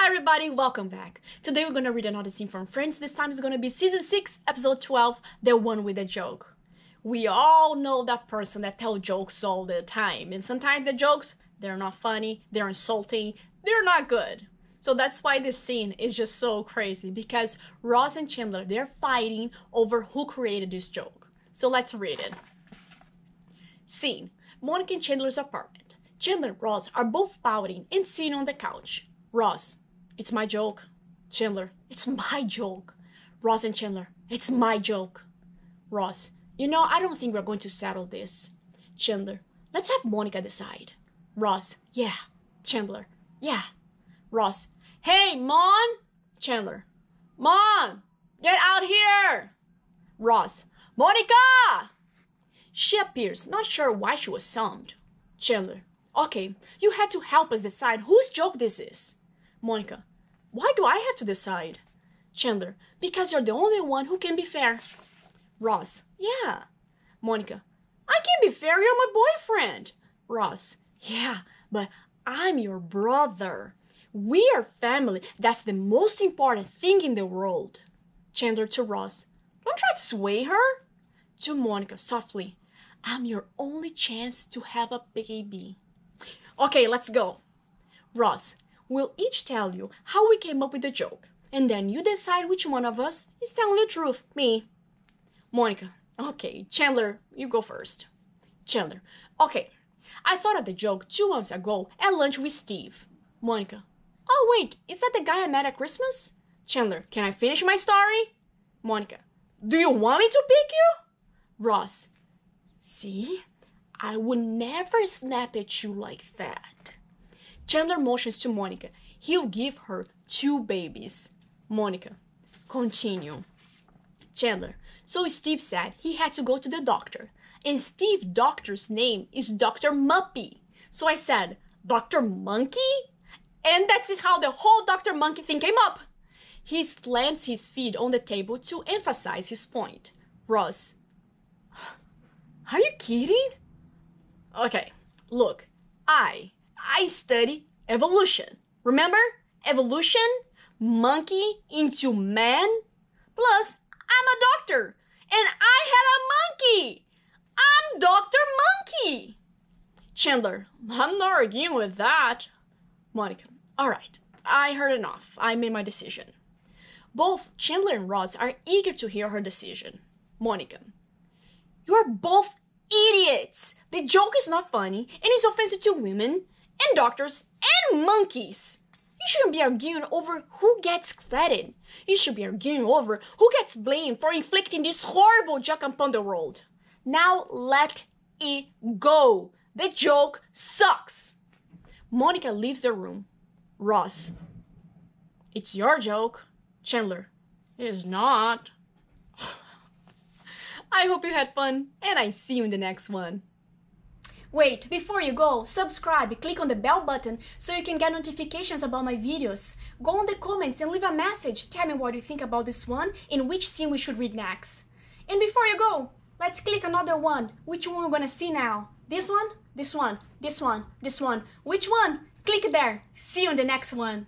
Hi everybody, welcome back. Today we're gonna read another scene from Friends. This time it's gonna be season 6, episode 12, The One with the Joke. We all know that person that tell jokes all the time, and sometimes the jokes, they're not funny, they're insulting, they're not good. So that's why this scene is just so crazy because Ross and Chandler, they're fighting over who created this joke. So let's read it. Scene Monica and Chandler's apartment. Chandler and Ross are both pouting and sitting on the couch. Ross, it's my joke. Chandler, it's my joke. Ross and Chandler, it's my joke. Ross, you know, I don't think we're going to settle this. Chandler, let's have Monica decide. Ross, yeah. Chandler, yeah. Ross, hey, Mon! Chandler, Mon! Get out here! Ross, Monica! She appears, not sure why she was summoned. Chandler, okay, you had to help us decide whose joke this is. Monica, why do I have to decide? Chandler, because you're the only one who can be fair. Ross, yeah. Monica, I can be fair, you're my boyfriend. Ross, yeah, but I'm your brother. We are family. That's the most important thing in the world. Chandler to Ross, don't try to sway her. To Monica, softly, I'm your only chance to have a baby. Okay, let's go. Ross, we'll each tell you how we came up with the joke, and then you decide which one of us is telling the truth. Me. Monica, okay. Chandler, you go first. Chandler, okay. I thought of the joke two months ago at lunch with Steve. Monica, oh wait, is that the guy I met at Christmas? Chandler, can I finish my story? Monica, do you want me to pick you? Ross, see? I would never snap at you like that. Chandler motions to Monica. He'll give her two babies. Monica, continue. Chandler, so Steve said he had to go to the doctor. And Steve doctor's name is Dr. Muppy. So I said, Dr. Monkey? And that's how the whole Dr. Monkey thing came up. He slams his feet on the table to emphasize his point. Ross, are you kidding? Okay, look, I I study evolution. Remember? Evolution, monkey into man. Plus, I'm a doctor and I had a monkey. I'm Dr. Monkey. Chandler, I'm not arguing with that. Monica, all right, I heard enough. I made my decision. Both Chandler and Ross are eager to hear her decision. Monica, you're both idiots. The joke is not funny and is offensive to women and doctors and monkeys. You shouldn't be arguing over who gets credit. You should be arguing over who gets blamed for inflicting this horrible joke upon the world. Now let it go. The joke sucks. Monica leaves the room. Ross. It's your joke. Chandler. It is not. I hope you had fun, and I see you in the next one. Wait, before you go, subscribe, click on the bell button so you can get notifications about my videos. Go on the comments and leave a message, tell me what you think about this one and which scene we should read next. And before you go, let's click another one. Which one we're gonna see now? This one, this one, this one, this one. Which one? Click there. See you in the next one.